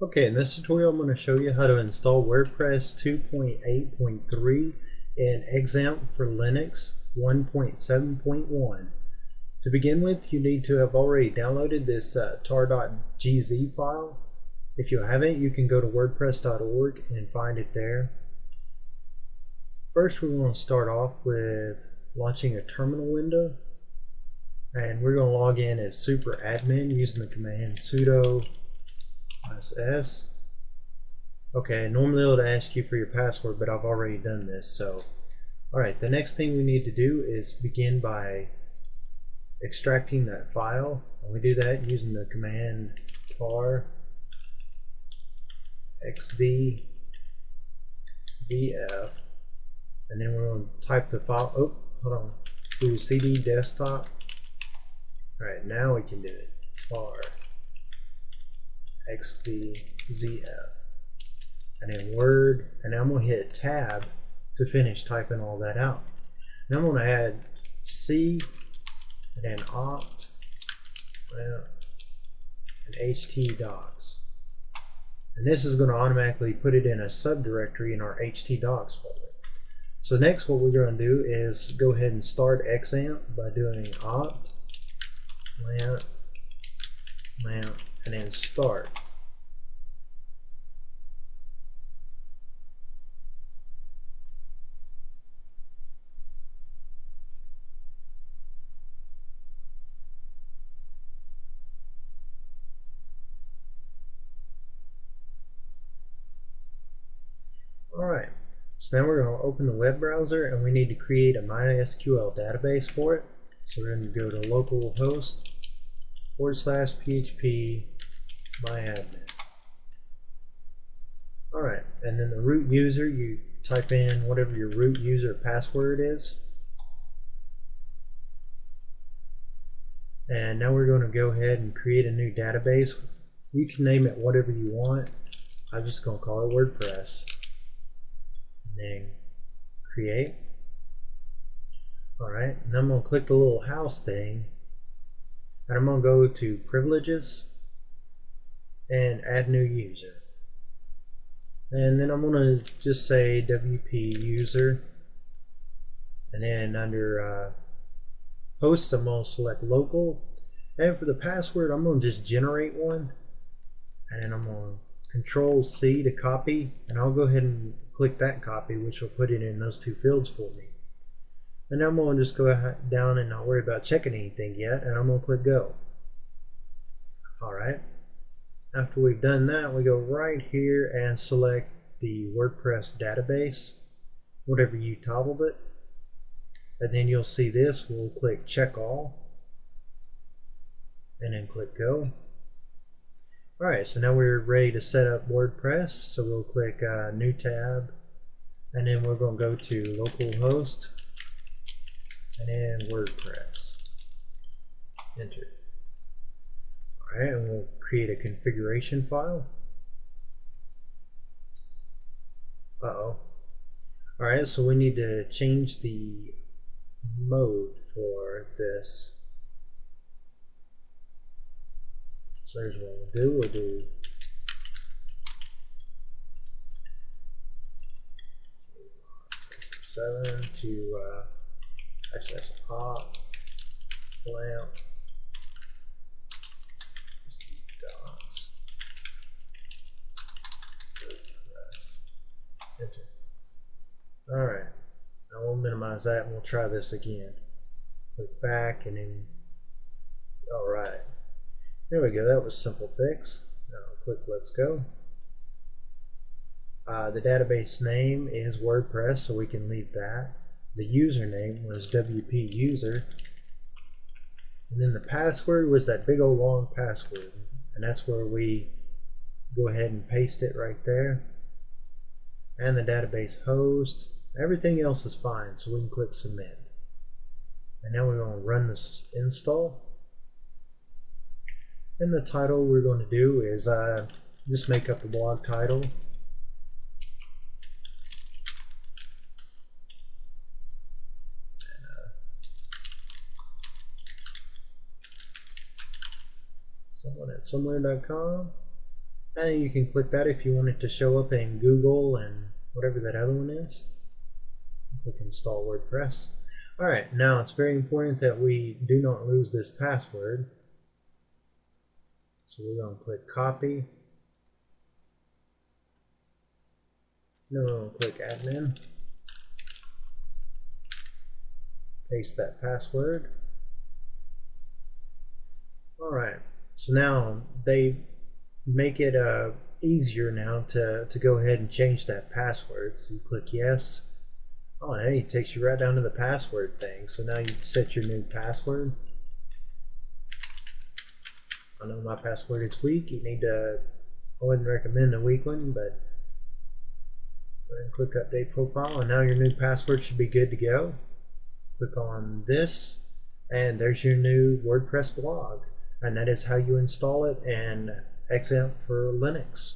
Okay, in this tutorial I'm going to show you how to install WordPress 2.8.3 and XAMPP for Linux 1.7.1. To begin with, you need to have already downloaded this uh, tar.gz file. If you haven't, you can go to wordpress.org and find it there. First, we're going to start off with launching a terminal window. And we're going to log in as super admin using the command sudo S. Okay, normally it would ask you for your password, but I've already done this. So, all right, the next thing we need to do is begin by extracting that file. And we do that using the command tar xv zf, and then we're going to type the file. Oh, hold on. Do cd desktop. All right, now we can do it. tar XVZF. And in Word, and I'm going to hit Tab to finish typing all that out. Now I'm going to add C, and then opt, well, and htdocs. And this is going to automatically put it in a subdirectory in our htdocs folder. So next what we're going to do is go ahead and start XAMPP by doing opt, lamp, lamp, and then start. Alright, so now we're going to open the web browser and we need to create a MySQL database for it. So we're going to go to localhost forward slash php myadmin. Alright, and then the root user, you type in whatever your root user password is. And now we're going to go ahead and create a new database. You can name it whatever you want. I'm just going to call it WordPress. Then create. Alright, and I'm to click the little house thing. And I'm to go to privileges and add new user. And then I'm to just say WP user. And then under uh, hosts, I'm to select local. And for the password, I'm to just generate one. And then I'm to control C to copy. And I'll go ahead and click that copy, which will put it in those two fields for me. And I'm going to just go down and not worry about checking anything yet. And I'm going to click go. Alright. After we've done that, we go right here and select the WordPress database, whatever you titled it. And then you'll see this. We'll click check all. And then click go. Alright, so now we're ready to set up WordPress. So we'll click uh, new tab. And then we're going to go to localhost. And then WordPress. Enter. Alright, and we'll create a configuration file. Uh-oh. Alright, so we need to change the mode for this. So here's what we'll do. We'll do seven to uh, actually that's hot lamp Enter. Alright. Now we'll minimize that and we'll try this again. Click back and then. There we go, that was simple fix. Now click let's go. Uh, the database name is WordPress, so we can leave that. The username was WP user. And then the password was that big old long password. And that's where we go ahead and paste it right there and the database host. Everything else is fine, so we can click submit. And now we're going to run this install. And the title we're going to do is uh, just make up the blog title. Uh, someone at somewhere.com And you can click that if you want it to show up in Google and whatever that other one is. Click install WordPress. Alright, now it's very important that we do not lose this password. So we're going to click copy. Then we're going to click admin. Paste that password. Alright, so now they make it uh, easier now to, to go ahead and change that password. So you click yes. Oh, and it takes you right down to the password thing. So now you set your new password. I know my password is weak. You need to, I wouldn't recommend a weak one, but go ahead and click update profile and now your new password should be good to go. Click on this and there's your new WordPress blog and that is how you install it and XAMPP for Linux.